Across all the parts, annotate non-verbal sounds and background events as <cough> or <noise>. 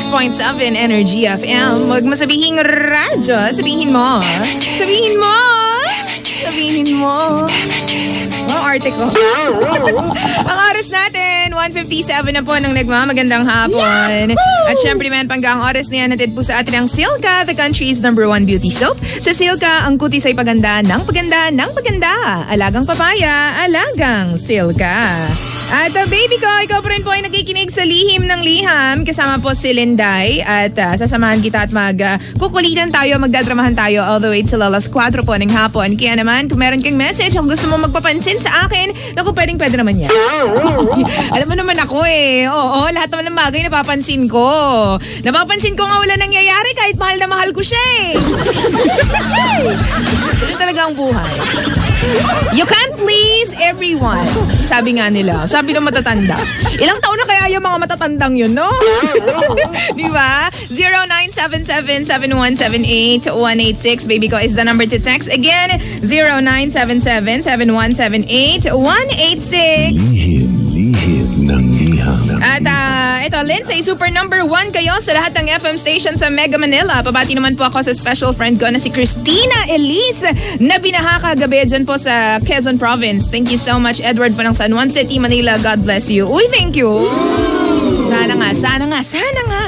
106.7 Energy FM. Huwag mo sabihin radyo. Sabihin mo. Sabihin mo. Sabihin mo. Oh, arte ko. <laughs> Ang oras natin, 1.57 na po ng nagmamagandang hapon. At syempre naman pangga ang oras na yan, natid po sa atin ang Silka, the country's number one beauty soap. Sa Silka, ang kutis ay paganda ng paganda ng paganda. Alagang papaya, alagang Silka. At uh, baby ko, ikaw pa rin po ay nakikinig sa lihim ng liham. Kasama po si Linday. At uh, sasamahan kita at magkukulitan uh, tayo, magdadramahan tayo all the way to alas 4 po ng hapon. Kaya naman, kung meron kang message, kung gusto mo magpapansin sa akin, naku, pwedeng pwede naman yan. <laughs> Alam mo naman ako eh. Oo, lahat naman ng bagay napapansin ko. Napapansin ko nga wala nangyayari kahit mahal na mahal ko siya eh. <laughs> Ito talaga ang buhay. You can't please everyone. Sabi nga nila. Sabi ng matatanda. Ilang taon na kaya yung mga matatandang yun, no? <laughs> Di ba? 0977-7178-186. Baby ko is the number to text. Again, 0977-7178-186. At uh, ito, Lindsay, super number one kayo sa lahat ng FM station sa Mega Manila. Pabati naman po ako sa special friend ko na si Christina Elise na binaha kagabi dyan po sa Quezon Province. Thank you so much, Edward po ng San Juan City, Manila. God bless you. Uy, thank you. Sana nga, sana nga, sana nga.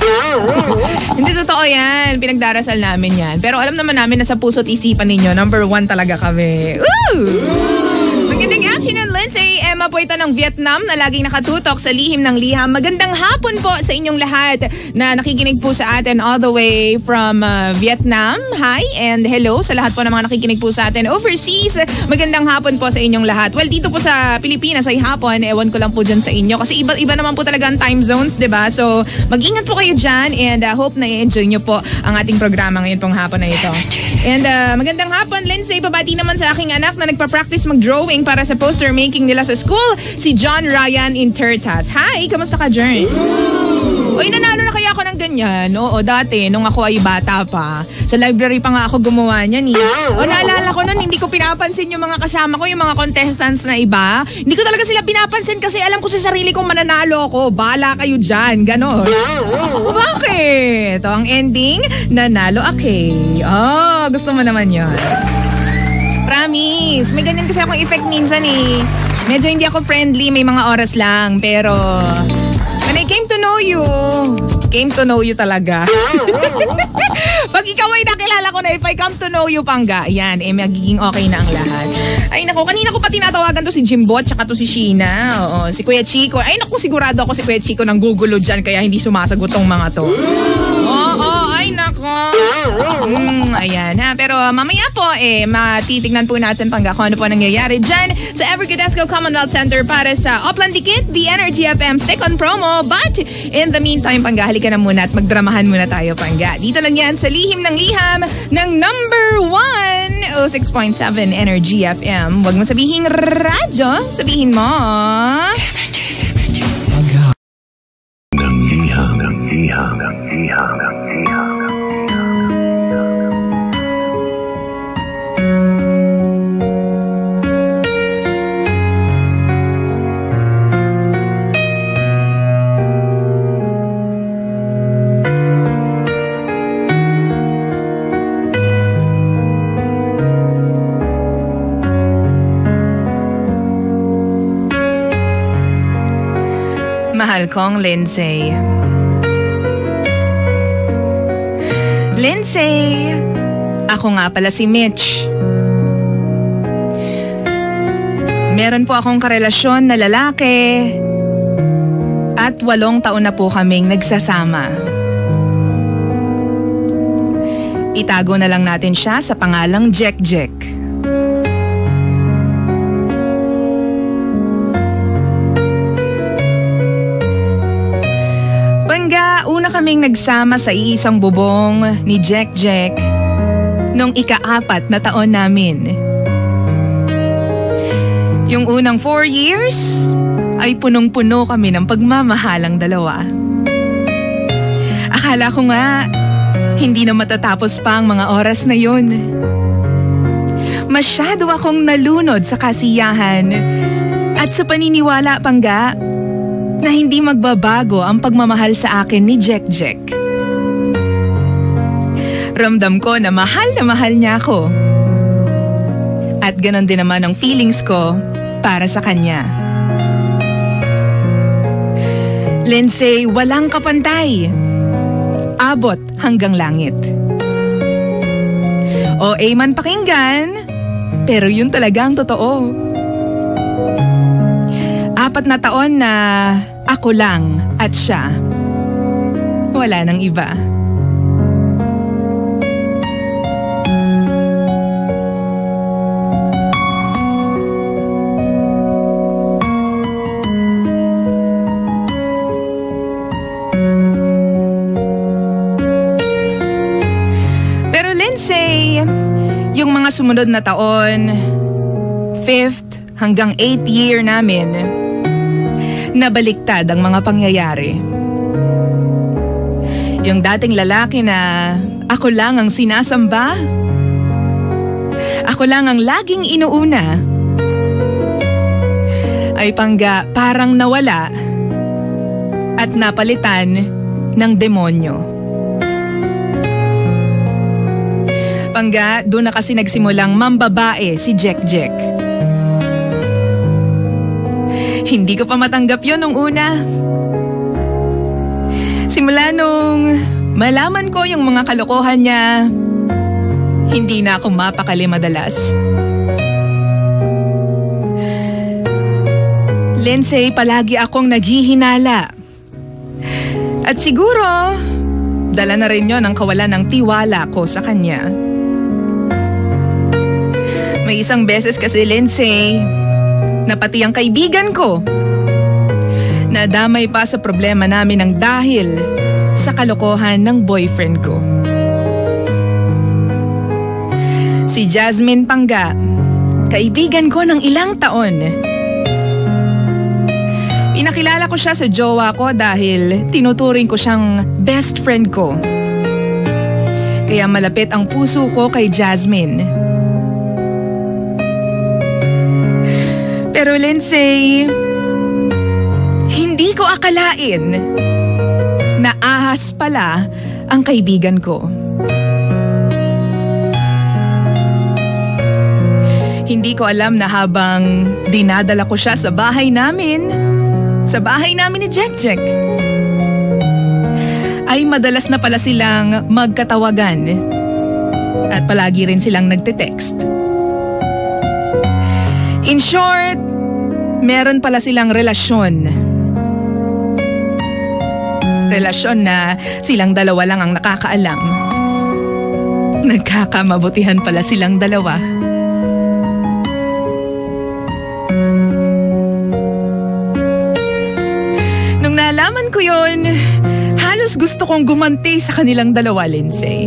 <laughs> Hindi totoo yan. Pinagdarasal namin yan. Pero alam naman namin na sa puso't isipan ninyo, number one talaga kami. Woo! Afternoon, Lindsay. Emma po ito ng Vietnam na laging nakatutok sa lihim ng liham. Magandang hapon po sa inyong lahat na nakikinig po sa atin all the way from uh, Vietnam. Hi and hello sa lahat po ng mga nakikinig po sa atin overseas. Magandang hapon po sa inyong lahat. Well, dito po sa Pilipinas ay hapon. Ewan ko lang po dyan sa inyo kasi iba-iba naman po talaga ang time zones, ba? So, mag-ingat po kayo dyan and uh, hope na i-enjoy nyo po ang ating programa ngayon pong hapon na ito. And uh, magandang hapon, Lindsay. Babati naman sa aking anak na nagpa-practice mag-drawing para sa poster making nila sa school, si John Ryan Intertas. Hi, kamusta ka, Jern? Uy, nanalo na kaya ako ng ganyan. Oo, dati, nung ako ay bata pa. Sa library pa nga ako gumawa niyan eh. O, naalala ko nun, hindi ko pinapansin yung mga kasama ko, yung mga contestants na iba. Hindi ko talaga sila pinapansin kasi alam ko sa sarili kong mananalo ako. Bala kayo dyan, ganon. O, bakit? Ito ang ending, nanalo okay. Oh, gusto mo naman yon. Promise. May ganyan kasi akong effect minsan eh. Medyo hindi ako friendly, may mga oras lang. Pero, when I came to know you, came to know you talaga. <laughs> Pag ikaw ay nakilala ko na, if I come to know you, pangga, yan, eh, magiging okay na ang lahat. Ay, nako, kanina ko pa tinatawagan to si Jimbo at saka to si Sheena. Oo, si Kuya Chico. Ay, naku, sigurado ako si Kuya Chico nang gugulo dyan, kaya hindi sumasagot tong mga to. Mm, ayan ha. Pero uh, mamaya po, eh, matitignan po natin pangga kung ano po nangyayari dyan sa Evergadesco Commonwealth Center para sa Oplan Dikit, the Energy FM Stick on Promo. But, in the meantime, pangga, halika na muna at magdramahan muna tayo, pangga. Dito lang yan sa Lihim ng Liham ng number 1, 06.7 Energy FM. Huwag mo sabihin radyo, sabihin mo. Ng liham, ng liham, ng liham, ng liham. Mahal kong Lindsay. Lindsay! Ako nga pala si Mitch. Meron po akong karelasyon na lalaki at walong taon na po kaming nagsasama. Itago na lang natin siya sa pangalang Jack Jack. Kaming nagsama sa iisang bubong ni Jack Jack nung ikaapat na taon namin. Yung unang four years ay punong-puno kami ng pagmamahalang dalawa. Akala ko nga, hindi na matatapos pa ang mga oras na yun. Masyado akong nalunod sa kasiyahan at sa paniniwala pangga na hindi magbabago ang pagmamahal sa akin ni Jack Jack. Ramdam ko na mahal na mahal niya ako. At ganon din naman ang feelings ko para sa kanya. Lindsay, walang kapantay. Abot hanggang langit. O man pakinggan, pero yun talaga ang totoo. Apat na taon na ako lang at siya. Wala nang iba. Pero Lindsay, yung mga sumunod na taon, fifth hanggang eighth year namin, nabaliktad ang mga pangyayari. Yung dating lalaki na ako lang ang sinasamba, ako lang ang laging inuuna, ay pangga parang nawala at napalitan ng demonyo. Pangga, doon na kasi nagsimulang mambabae si Jack Jack. Hindi ko pa matanggap yon nung una. Simula nung malaman ko yung mga kalokohan niya, hindi na ako mapakali madalas. Lindsay, palagi akong naghihinala. At siguro, dala na rin yon ang kawalan ng tiwala ko sa kanya. May isang beses kasi, Lindsay, na pati ang kaibigan ko, nadamay pa sa problema namin ng dahil sa kalokohan ng boyfriend ko. Si Jasmine Pangga, kaibigan ko ng ilang taon. Pinakilala ko siya sa jowa ko dahil tinuturing ko siyang best friend ko. Kaya malapit ang puso ko kay Jasmine. Pero Lindsay, hindi ko akalain na ahas pala ang kaibigan ko. Hindi ko alam na habang dinadala ko siya sa bahay namin, sa bahay namin ni Jack Jack, ay madalas na pala silang magkatawagan at palagi rin silang nagte-text. In short, meron pala silang relasyon. Relasyon na silang dalawa lang ang nakakaalam. Nagkakamabutihan pala silang dalawa. Nung nalaman ko yon, halos gusto kong gumanti sa kanilang dalawa, Lindsay.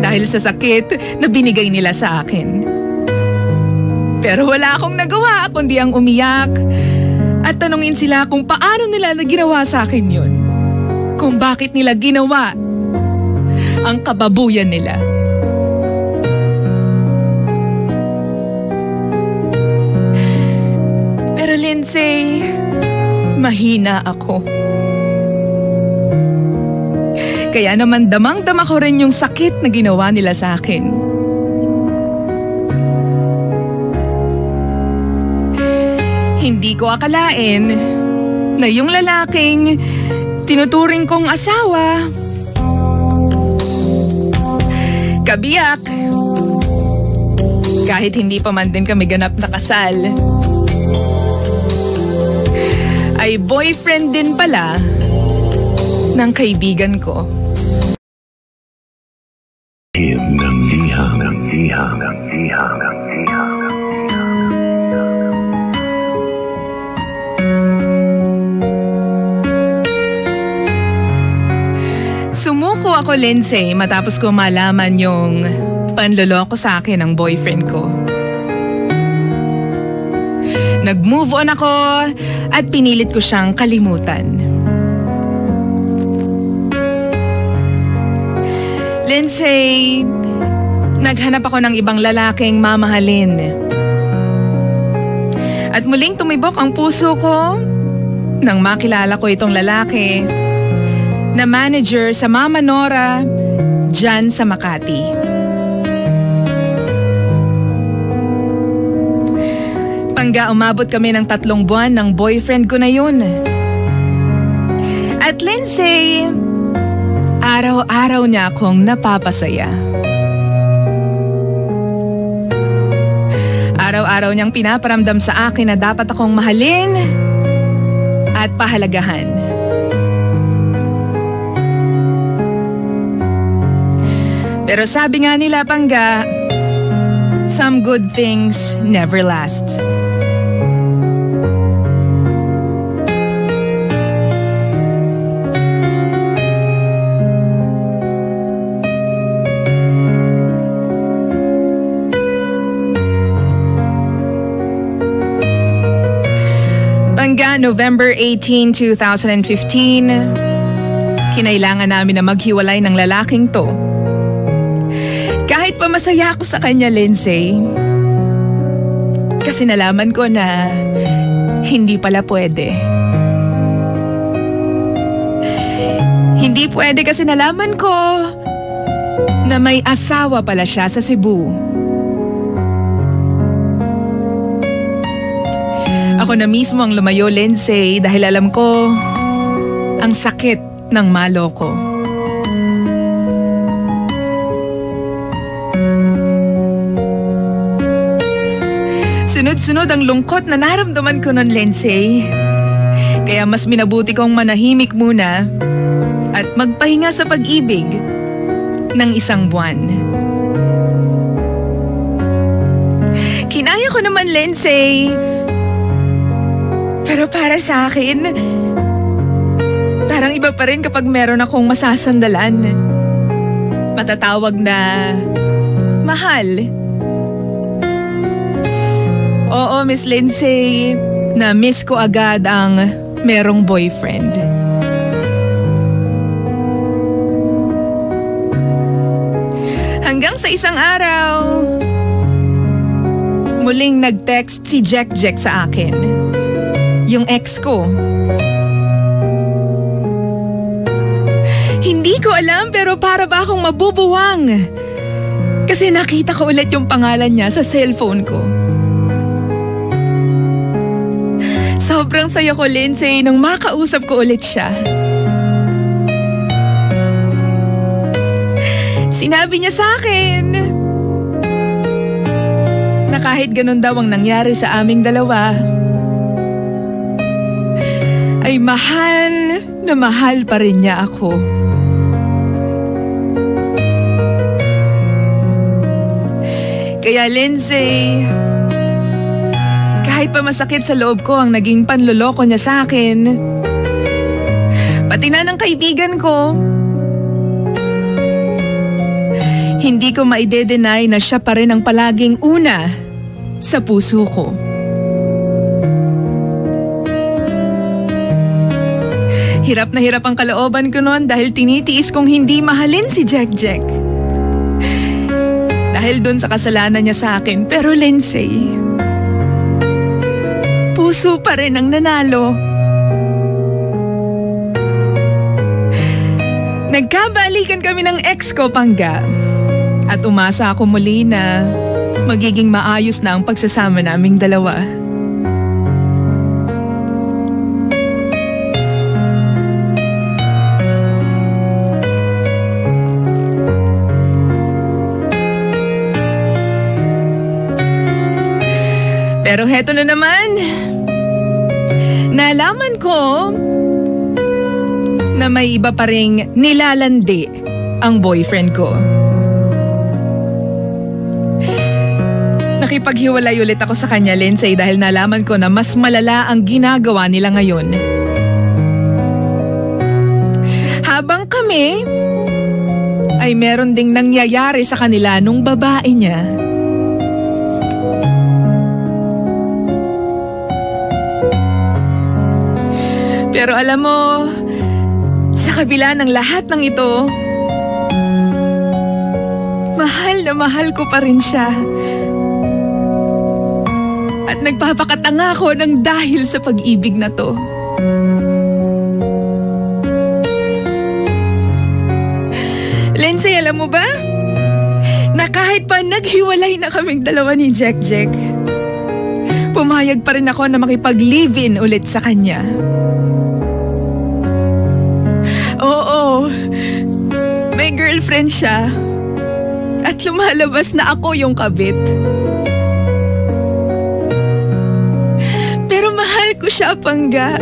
Dahil sa sakit na binigay nila sa akin. Pero wala akong nagawa kundi ang umiyak at tanungin sila kung paano nila na ginawa sa akin yun. Kung bakit nila ginawa ang kababuyan nila. Pero Lindsay, mahina ako. Kaya naman damang-dama ko rin yung sakit na ginawa nila sa akin. Hindi ko akalain na yung lalaking tinuturing kong asawa, kabiyak, kahit hindi pa man din kami ganap na kasal, ay boyfriend din pala ng kaibigan ko. Ako, Lindsay, matapos ko malaman yung panloloko sa akin ng boyfriend ko. Nag-move on ako at pinilit ko siyang kalimutan. Lindsay, naghanap ako ng ibang lalaking mamahalin. At muling tumibok ang puso ko nang makilala ko itong lalaki na manager sa Mama Nora dyan sa Makati. Pangga umabot kami ng tatlong buwan ng boyfriend ko na yun. At Lindsay, araw-araw niya akong napapasaya. Araw-araw niyang pinaparamdam sa akin na dapat akong mahalin at pahalagahan. Pero sabi nga nila, Pangga, some good things never last. Pangga, November 18, 2015, kinailangan namin na maghiwalay ng lalaking to. Masaya ako sa kanya, Lindsay, kasi nalaman ko na hindi pala pwede. Hindi pwede kasi nalaman ko na may asawa pala siya sa Cebu. Ako na mismo ang lumayo, Lindsay, dahil alam ko ang sakit ng malo ko. Sunod-sunod ang lungkot na naramdaman ko nun, Lindsay. Kaya mas minabuti kong manahimik muna at magpahinga sa pag-ibig ng isang buwan. Kinaya ko naman, Lindsay. Pero para sa akin, parang iba pa rin kapag meron akong masasandalan. Matatawag na mahal. Miss Lindsay, na-miss ko agad ang merong boyfriend. Hanggang sa isang araw, muling nag-text si Jack Jack sa akin. Yung ex ko. Hindi ko alam pero para ba akong mabubuwang? Kasi nakita ko ulit yung pangalan niya sa cellphone ko. Sobrang saya ko, Lindsay, nung makausap ko ulit siya. Sinabi niya sa akin na kahit ganun daw ang nangyari sa aming dalawa, ay mahal na mahal pa rin niya ako. Kaya Lindsay, kahit pa masakit sa loob ko ang naging panloloko niya sa akin, pati na ng kaibigan ko, hindi ko maide-deny na siya pa rin ang palaging una sa puso ko. Hirap na hirap ang kalooban ko noon dahil tinitiis kong hindi mahalin si Jack Jack. Dahil doon sa kasalanan niya sa akin. Pero Lindsay, puso pa rin ang nanalo. Nagkabalikan kami ng ex ko, Pangga. At umasa ako muli na magiging maayos na ang pagsasama naming dalawa. Pero heto na naman. Nalaman ko na may iba pa ring nilalandi ang boyfriend ko. Nakipaghiwalay ulit ako sa kanya, Lindsay, dahil nalaman ko na mas malala ang ginagawa nila ngayon. Habang kami, ay meron ding nangyayari sa kanila nung babae niya. Pero alam mo, sa kabila ng lahat ng ito, mahal na mahal ko pa rin siya. At nagpapakatanga ako ng dahil sa pag-ibig na to. Lindsay, alam mo ba? Na kahit pa naghiwalay na kaming dalawa ni Jack Jack, pumayag pa rin ako na makipag-live-in ulit sa kanya. Oo, may girlfriend siya. At lumalabas na ako yung kabit. Pero mahal ko siya, Pangga.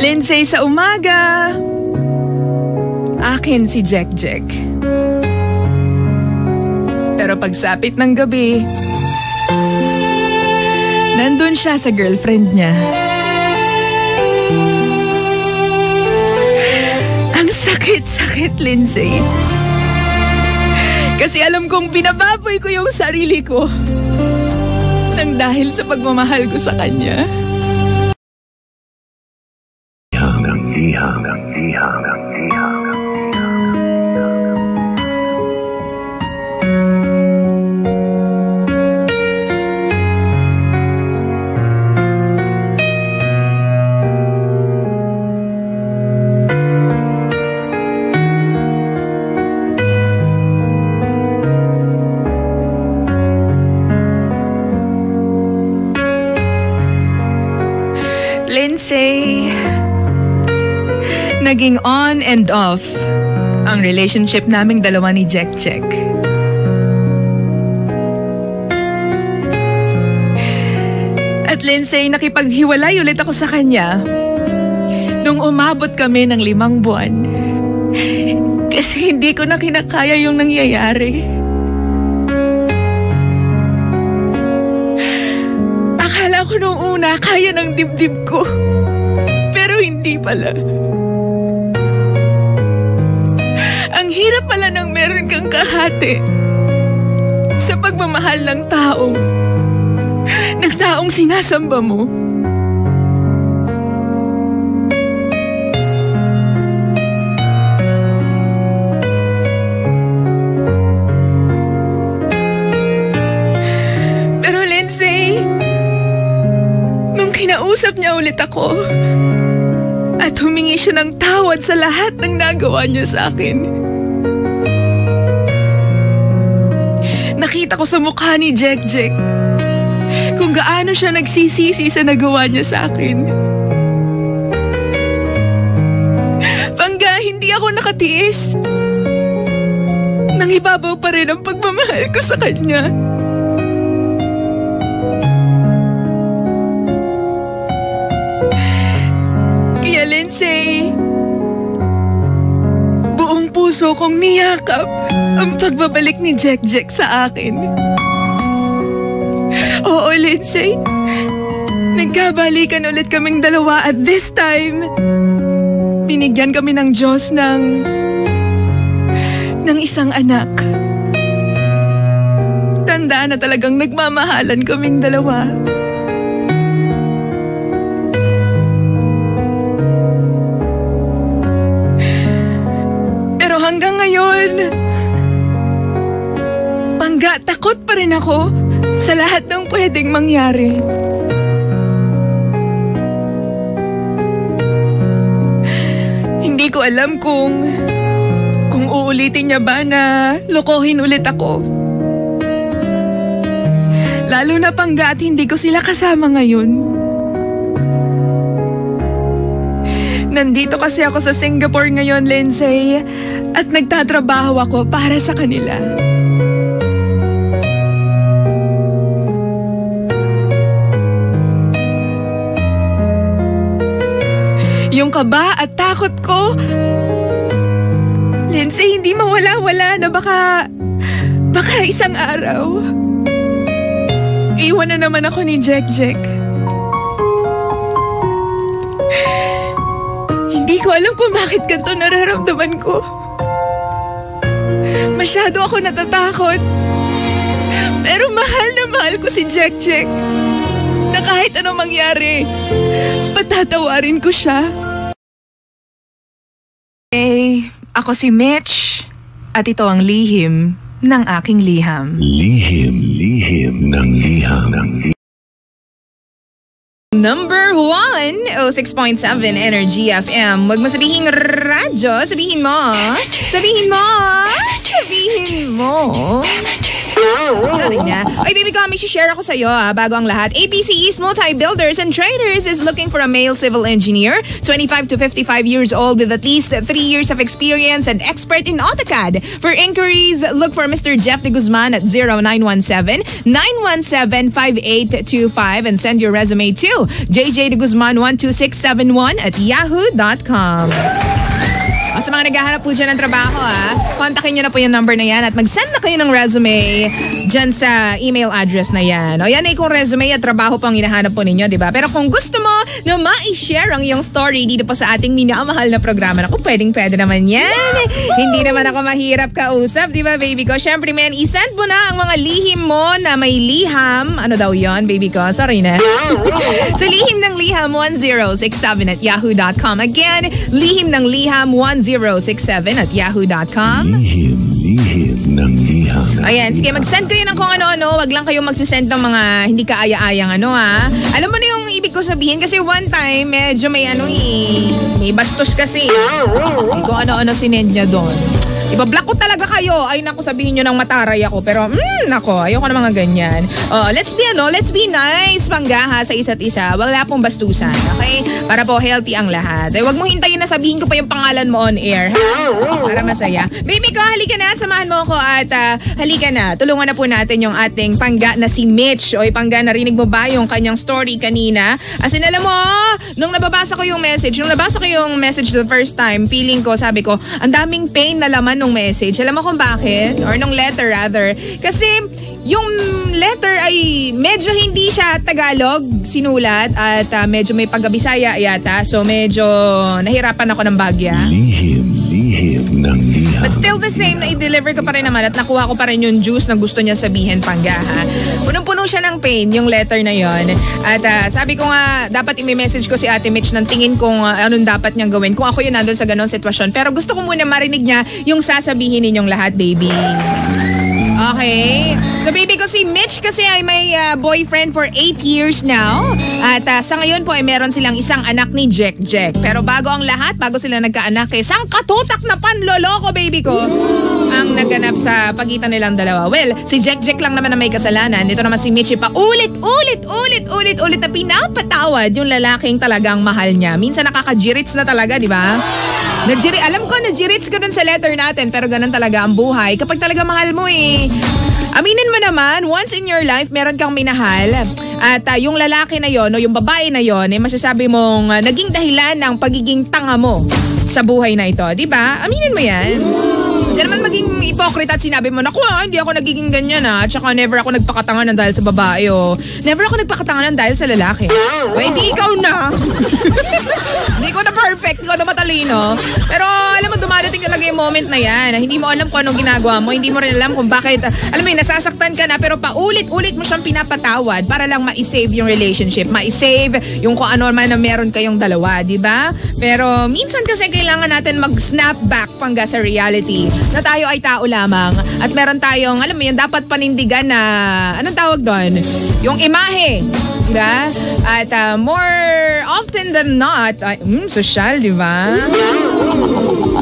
Lindsay sa umaga. Akin si Jack Jack. Pero pagsapit ng gabi, nandun siya sa girlfriend niya. Ang sakit-sakit, Lindsay. Kasi alam kong binababoy ko yung sarili ko nang dahil sa pagmamahal ko sa kanya. Naging on and off ang relationship naming dalawa ni Jack Jack. At Lindsay, nakipaghiwalay ulit ako sa kanya nung umabot kami ng limang buwan. Kasi hindi ko na kinakaya yung nangyayari. Akala ko nung una kaya ng dibdib ko. Pero hindi pala. Meron kang kahati sa pagmamahal ng taong ng taong sinasamba mo. Pero Lindsay, nung kinausap niya ulit ako at humingi siya ng tawad sa lahat ng nagawa niya sa akin. Nakita ko sa mukha ni Jack Jack kung gaano siya nagsisisi sa nagawa niya sa akin. Pangga, hindi ako nakatiis. Nangibabaw pa rin ang pagmamahal ko sa kanya. Kaya Lindsay, buong puso kong niyakap ang pagbabalik ni Jack Jack sa akin. Oo, Lindsay. Nagkabalikan ulit kaming dalawa at this time, binigyan kami ng Diyos ng... ng isang anak. Tandaan na talagang nagmamahalan kaming dalawa. Pero hanggang ngayon, pangga takot pa rin ako sa lahat ng pwedeng mangyari. Hindi ko alam kung kung uulitin niya ba na lokohin ulit ako. Lalo na pangga at hindi ko sila kasama ngayon. Nandito kasi ako sa Singapore ngayon, Lindsay, at nagtatrabaho ako para sa kanila. Kaba at takot ko, Lindsay, hindi mawala-wala na baka, baka isang araw. Iwan na naman ako ni Jack Jack. Hindi ko alam kung bakit ganito nararamdaman ko. Masyado ako natatakot. Pero mahal na mahal ko si Jack Jack. Na kahit anong mangyari, patatawarin ko siya. Ako si Mitch. At ito ang lihim ng aking liham. Lihim, lihim ng liham, ng liham. Number one, 06.7 Energy FM. Huwag mo sabihin radyo, sabihin mo. Sabihin mo. Sabihin mo. Sorry na. Oy, baby ko, may share ako sa'yo ah, bago ang lahat. East Multi Builders and Traders is looking for a male civil engineer, 25 to 55 years old with at least 3 years of experience and expert in AutoCAD. For inquiries, look for Mr. Jeff De Guzman at 0917-917-5825 and send your resume to jjdeguzman12671 at yahoo.com. O, sa mga naghahanap po dyan ng trabaho, ah, kontakin nyo na po yung number na yan at mag-send na kayo ng resume dyan sa email address na yan. O yan ay kung resume at trabaho po ang hinahanap po ninyo, di ba? Pero kung gusto mo na ma-share ang iyong story dito po sa ating minamahal na programa, naku, pwedeng pwede naman yan. Hindi naman ako mahirap kausap, di ba, baby ko? Siyempre, man, isend mo na ang mga lihim mo na may liham. Ano daw yon baby ko? Sorry na. <laughs> sa lihim ng liham 1067 at yahoo.com. Again, lihim ng liham 1067 at yahoo.com. Lihim, lihim ng liham. Ayan, sige, mag-send kayo ng kung ano-ano. Wag lang kayong magsisend ng mga hindi kaaya-ayang ano ha. Alam mo na yung sabihin kasi one time medyo may ano eh. May bastos kasi. Ko ano-ano sinend niya doon. Ibablock ko talaga kayo. Ay naku, sabihin nyo ng mataray ako. Pero, mm, nako, ayoko ng mga ganyan. Oh, let's be ano, let's be nice, panggaha sa isa't isa. Wala pong bastusan, okay? Para po healthy ang lahat. Ay, wag mong hintayin na sabihin ko pa yung pangalan mo on air. Para masaya. Baby ko, halika na. Samahan mo ako at ah, halika na. Tulungan na po natin yung ating pangga na si Mitch. Oy, pangga, narinig mo ba yung kanyang story kanina? As in, alam mo, nung nababasa ko yung message, nung nabasa ko yung message the first time, feeling ko, sabi ko, ang daming pain na laman nung message. Alam mo kung bakit? Or nung letter rather. Kasi yung letter ay medyo hindi siya Tagalog sinulat at ah, medyo may pagkabisaya yata. So medyo nahirapan ako ng bagya. Lihim ng liham. But still the same, na-deliver ko pa rin naman at nakuha ko pa rin yung juice na gusto niya sabihin pangga ha. Punong-puno siya ng pain, yung letter na yon. At ah, sabi ko nga, dapat i-message ko si Ate Mitch ng tingin kung ah, anong dapat niyang gawin kung ako yun nandun sa ganong sitwasyon. Pero gusto ko muna marinig niya yung sasabihin ninyong lahat, baby. Okay. So baby ko si Mitch kasi ay may ah, boyfriend for 8 years now. At ah, sa ngayon po ay meron silang isang anak ni Jack Jack. Pero bago ang lahat, bago sila nagkaanak, eh, isang katutak na panloloko baby ko ang naganap sa pagitan nilang dalawa. Well, si Jack Jack lang naman na may kasalanan. Ito naman si Mitch pa ulit, ulit, ulit, ulit, ulit na pinapatawad yung lalaking talagang mahal niya. Minsan nakakajirits na talaga, di ba? Najiri, alam ko, najirits ka dun sa letter natin, pero ganun talaga ang buhay. Kapag talaga mahal mo eh. Aminin mo naman, once in your life, meron kang minahal. At ah, yung lalaki na yon o yung babae na yon, eh, masasabi mong ah, naging dahilan ng pagiging tanga mo sa buhay na ito. Ba? Aminin mo yan. Hindi naman maging hypocrite at sinabi mo, Naku ah, hindi ako nagiging ganyan ah. Tsaka never ako nagpakatanganan dahil sa babae o never ako nagpakatanganan dahil sa lalaki. O hindi ikaw na. <laughs> hindi ko na perfect, ikaw na matalino. Pero dumadating talaga yung moment na yan. Hindi mo alam kung anong ginagawa mo. Hindi mo rin alam kung bakit. Alam mo yun, nasasaktan ka na pero paulit-ulit mo siyang pinapatawad para lang ma-save yung relationship. Ma-save yung kung ano man na meron kayong dalawa, di ba? Pero minsan kasi kailangan natin mag-snap back pangga sa reality na tayo ay tao lamang at meron tayong, alam mo yun, dapat panindigan na, anong tawag doon? Yung imahe. Diba? At ah, more often than not, ay, mm, social, di ba?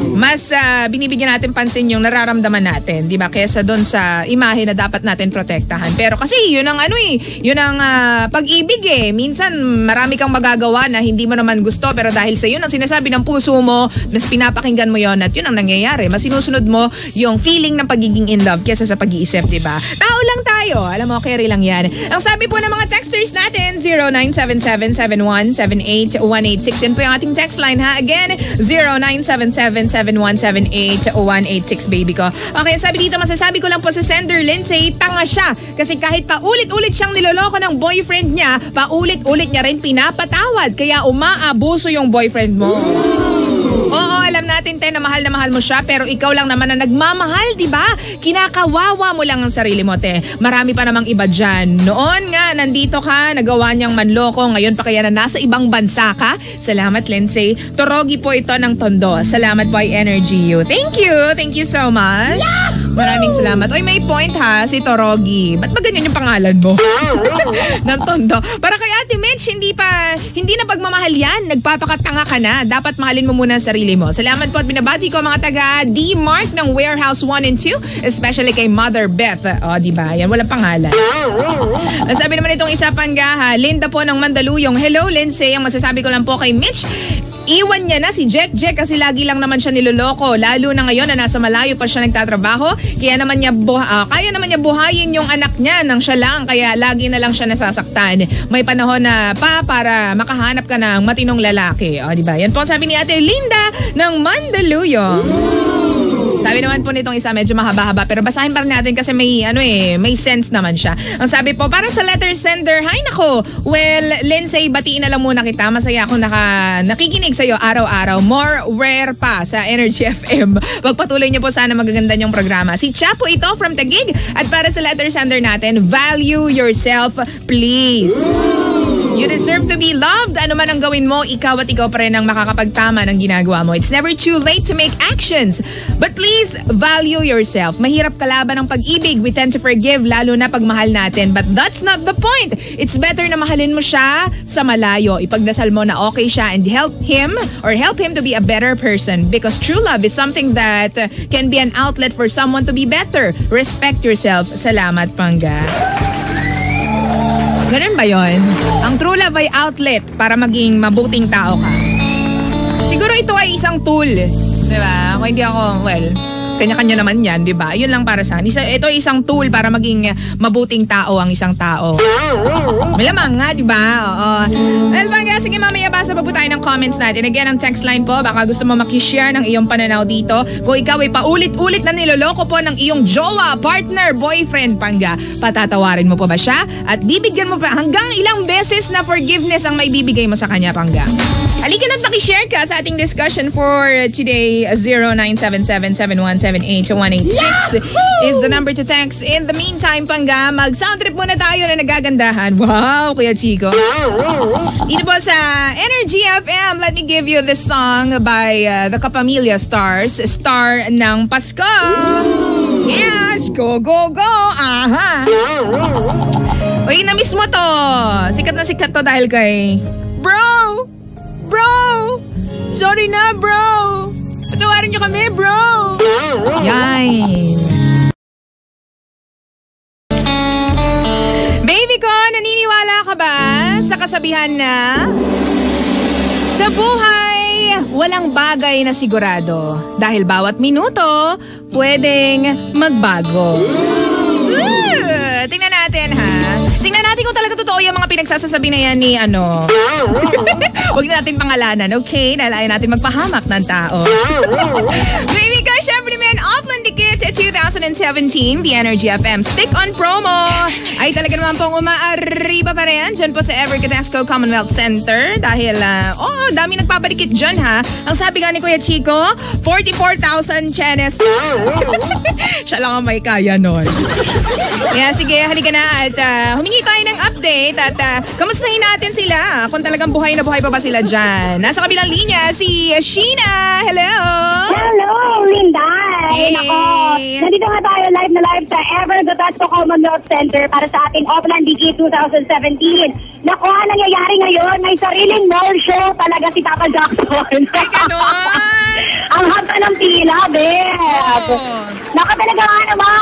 Mas ah, binibigyan natin pansin yung nararamdaman natin, 'di ba? Kaysa doon sa imahe na dapat natin protektahan. Pero kasi 'yun ang ano eh, 'yun ang ah, pag-ibig eh. Minsan marami kang magagawa na hindi mo naman gusto pero dahil sa 'yun ang sinasabi ng puso mo, mas pinapakinggan mo 'yon at 'yun ang nangyayari. Mas sinusunod mo yung feeling ng pagiging in love kaysa sa pag-iisip, 'di ba? Tao lang tayo. Alam mo, carry lang 'yan. Ang sabi po ng mga texters natin 0977717818 yan po yung ating text line ha. Again, 0977717818 baby ko. Okay, sabi dito, masasabi ko lang po sa sender Lindsay, tanga siya. Kasi kahit paulit-ulit siyang niloloko ng boyfriend niya, paulit-ulit niya rin pinapatawad. Kaya umaabuso yung boyfriend mo. Oo, alam natin, te, na mahal na mahal mo siya, pero ikaw lang naman na nagmamahal, di ba? Kinakawawa mo lang ang sarili mo, te. Marami pa namang iba dyan. Noon nga, nandito ka, nagawa niyang manloko, ngayon pa kaya na nasa ibang bansa ka? Salamat, Lindsay. Torogi po ito ng Tondo. Salamat po ay Energy You. Thank you. Thank you so much. Maraming salamat. Oy, may point ha, si Torogi. Ba't ba ganyan yung pangalan mo? ng Tondo. Para kay Ate Mitch, hindi pa, hindi na pagmamahal yan. Nagpapakatanga ka na. Dapat mahalin mo muna ang sarili mo. Salamat po at binabati ko mga taga D-Mark ng Warehouse 1 and 2. Especially kay Mother Beth. O, di ba? Yan, walang pangalan. <laughs> Nasabi naman itong isa pang gaha, Linda po ng Mandaluyong. Hello, Lindsay. Ang masasabi ko lang po kay Mitch, Iwan niya na si Jack Jack kasi lagi lang naman siya niloloko. Lalo na ngayon na nasa malayo pa siya nagtatrabaho. Kaya naman niya buha, ah, kaya naman niya buhayin yung anak niya nang siya lang. Kaya lagi na lang siya nasasaktan. May panahon na pa para makahanap ka ng matinong lalaki. O, di ba? Yan po sabi ni Ate Linda ng Mandaluyong. Sabi naman po nitong isa medyo mahaba-haba pero basahin pa rin natin kasi may ano eh, may sense naman siya. Ang sabi po, para sa letter sender, hi nako. Well, Lindsay, batiin na lang muna kita. Masaya ako naka, nakikinig sa'yo araw-araw. More rare pa sa Energy <laughs> FM. Pagpatuloy niyo po sana magaganda yung programa. Si Chapo ito from Tagig. At para sa letter sender natin, value yourself, please. You deserve to be loved. Ano man ang gawin mo, ikaw at ikaw pa rin ang makakapagtama ng ginagawa mo. It's never too late to make actions. But please, value yourself. Mahirap kalaban ng pag-ibig. We tend to forgive, lalo na pag mahal natin. But that's not the point. It's better na mahalin mo siya sa malayo. Ipagdasal mo na okay siya and help him or help him to be a better person. Because true love is something that can be an outlet for someone to be better. Respect yourself. Salamat, Pangga. Ganun ba yon? Ang true love ay outlet para maging mabuting tao ka. Siguro ito ay isang tool. Di ba? Kung hindi ako, well, kanya-kanya naman yan, di ba? Yun lang para sa akin. Isa, ito isang tool para maging mabuting tao ang isang tao. Malamang nga, di ba? Oo. Well, bangga, sige mamaya basa pa po tayo ng comments natin. Again, ang text line po, baka gusto mo makishare ng iyong pananaw dito. Kung ikaw ay paulit-ulit na niloloko po ng iyong jowa, partner, boyfriend, pangga, patatawarin mo po ba siya? At bibigyan mo pa hanggang ilang beses na forgiveness ang may bibigay mo sa kanya, pangga. Halika na't makishare ka sa ating discussion for today, 0977-717-8186 is the number to text. In the meantime, pangga, mag-sound trip muna tayo na nagagandahan. Wow, Kuya Chico. Dito po sa Energy FM, let me give you this song by uh, the Kapamilya Stars, Star ng Pasko. Yes, go, go, go! Aha! Uy, na-miss mo to. Sikat na sikat to dahil kay... Bro! Bro! Sorry na, bro! Patawarin niyo kami, bro! Yan. Baby ko, naniniwala ka ba sa kasabihan na sa buhay, walang bagay na sigurado dahil bawat minuto pwedeng magbago. Uh, tingnan natin ha. Tingnan natin kung talaga totoo yung mga pinagsasasabi na yan ni ano. <laughs> Huwag na natin pangalanan, okay? Dahil ayaw natin magpahamak ng tao. <laughs> Baby ka, syempre naman, Offland Dikit 2017, The Energy FM Stick on Promo ay talaga naman pong umaariba pa rin dyan po sa Evergadesco Commonwealth Center dahil, uh, oh, dami nagpapadikit dyan ha. Ang sabi nga ni Kuya Chico, 44,000 chenes. <laughs> Siya lang ang may kaya nun. Kaya sige, halika na at uh, humingi tayo ng update at uh, kamustahin natin sila kung talagang buhay na buhay pa ba sila dyan. Nasa kabilang linya, si Sheena. Hello! Hello, Linda! Hey! Nako, nandito nga tayo live na live sa Ever the Best Commonwealth Center para sa ating Offline Digi 2017. Nako, ang nangyayari ngayon, may sariling mall show talaga si Papa Jackson. Ay, ganon! <laughs> ang haba ng pila, Beth. Oh. Naka talaga nga ng mga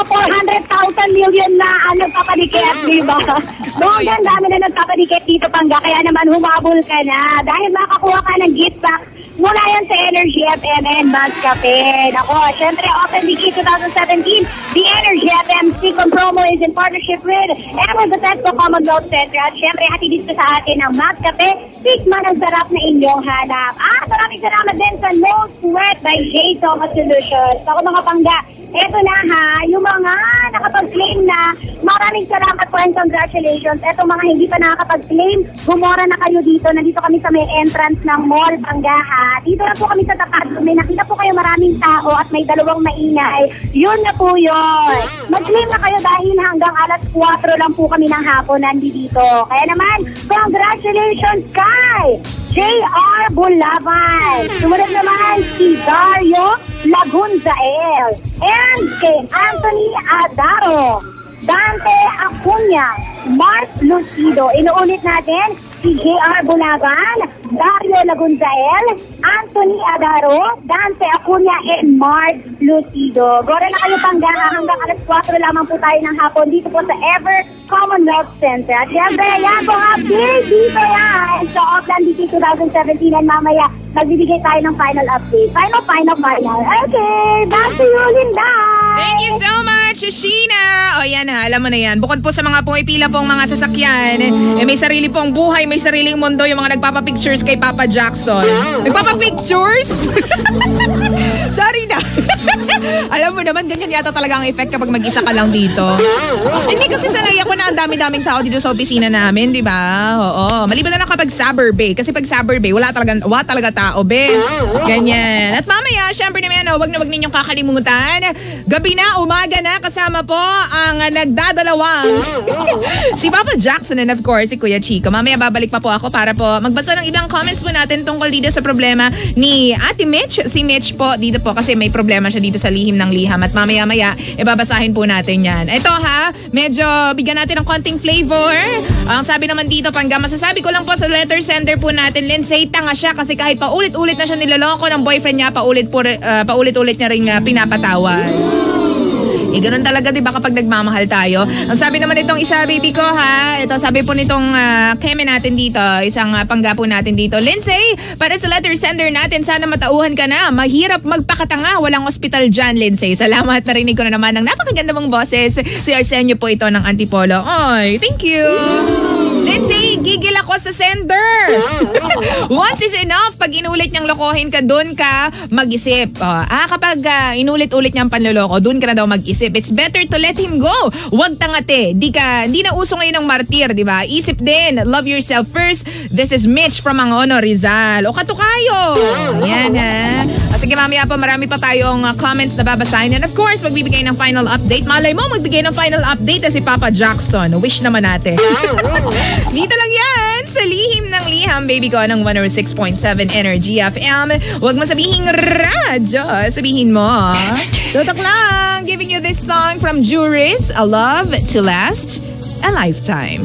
400,000 million na ano, papadikit, di ba? Doon dami na nagpapadikit dito, Pangga. Kaya naman humabol ka na. Dahil makakuha ka ng gift pack mula yan sa Energy FM and Buzz Cafe. Nako, syempre, Open Digi 2017, the Energy FM Second promo is in partnership with the Tesco Commonwealth Center. At syempre, hati dito sa atin ang Buzz Cafe. Tikman ang sarap na inyong hanap. At maraming salamat din sa No Sweat by J. Thomas Solutions. Ako mga Pangga, eto na ha, yung mga nakapag-claim na, maraming salamat po and congratulations. Eto mga hindi pa nakakapag-claim, gumora na kayo dito. Nandito kami sa may entrance ng mall, Pangga ha. Dito na po kami sa tapat, may nakita po kayo maraming tao at may dalawang maingay, yun na po yun. Mag-claim na kayo dahil hanggang alas 4 lang po kami ng hapon nandito. Kaya naman, congratulations kay J.R. Bulaban. Sumunod naman si Dario Lagunzael and kay Anthony Adaro. Dante Acuña, Mark Lucido. Inuulit natin si J.R. Bulaban, Dario Lagunzael, Anthony Adaro, Dante Acuña, and Mark Lucido. Gora na kayo panggaha hanggang alas 4 lamang po tayo ng hapon dito po sa Ever Commonwealth Center. At syempre, yan po update dito yan sa Auckland DC 2017 and mamaya magbibigay tayo ng final update. Final, final, final. Okay, back to you, Linda. Thank you so much, Sheena! O yan ha, alam mo na yan. Bukod po sa mga pumipila pong mga sasakyan, eh, may sarili pong buhay, may sariling mundo yung mga nagpapapictures kay Papa Jackson. Nagpapapictures? <laughs> Sorry na. <laughs> alam mo naman, ganyan yata talaga ang effect kapag mag-isa ka lang dito. Hindi kasi sanay ako na ang dami-daming tao dito sa opisina namin, di ba? Oo. Maliban na lang kapag Saturday. Kasi pag Saturday, wala talaga, wala talaga tao, be. Ganyan. At mamaya, syempre naman, oh, wag na wag ninyong kakalimutan. Gabi na, umaga na, kasama po ang nagdadalawang <laughs> si Papa Jackson and of course, si Kuya Chico. Mamaya babalik pa po ako para po magbasa ng ilang comments po natin tungkol dito sa problema ni Ate Mitch. Si Mitch po dito po kasi may problema siya dito sa lihim ng liham at mamaya-maya ibabasahin po natin yan. Ito ha, medyo bigyan natin ng konting flavor. Ang sabi naman dito, pangga, masasabi ko lang po sa letter sender po natin, Lindsay, tanga siya kasi kahit paulit-ulit na siya niloloko ng boyfriend niya, paulit po, uh, paulit-ulit niya rin uh, pinapatawad. Eh, ganun talaga, di ba, kapag nagmamahal tayo. Ang sabi naman itong isa, baby ko, ha? Ito, sabi po nitong uh, keme natin dito, isang uh, panggapo natin dito. Lindsay, para sa letter sender natin, sana matauhan ka na. Mahirap magpakatanga. Walang hospital dyan, Lindsay. Salamat, narinig ko na naman ng napakaganda mong boses. Si Arsenio po ito ng Antipolo. Oy, thank you. Lindsay, gigil ako sa sender. <laughs> Once is enough. Pag inulit niyang lokohin ka, doon ka mag-isip. Oh, ah, kapag uh, inulit-ulit niyang panloloko, doon ka na daw mag-isip. It's better to let him go. Huwag tangate. Di ka, di na uso ngayon ng martir, di ba? Isip din. Love yourself first. This is Mitch from Angono, Rizal. O katukayo. Yan ha. Ah, sige, mamaya pa marami pa tayong uh, comments na babasahin. And of course, magbibigay ng final update. Malay mo, magbigay ng final update na si Papa Jackson. Wish naman natin. <laughs> Dito lang yan sa lihim ng liham, baby ko, ng 106.7 Energy FM. Huwag mo sabihin radyo, sabihin mo. Tutok lang, giving you this song from Juris, A Love to Last a Lifetime.